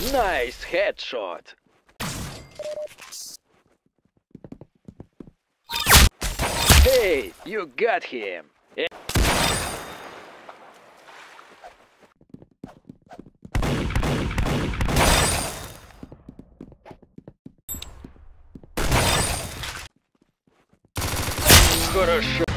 Nice headshot. Hey, you got him. Хорошо.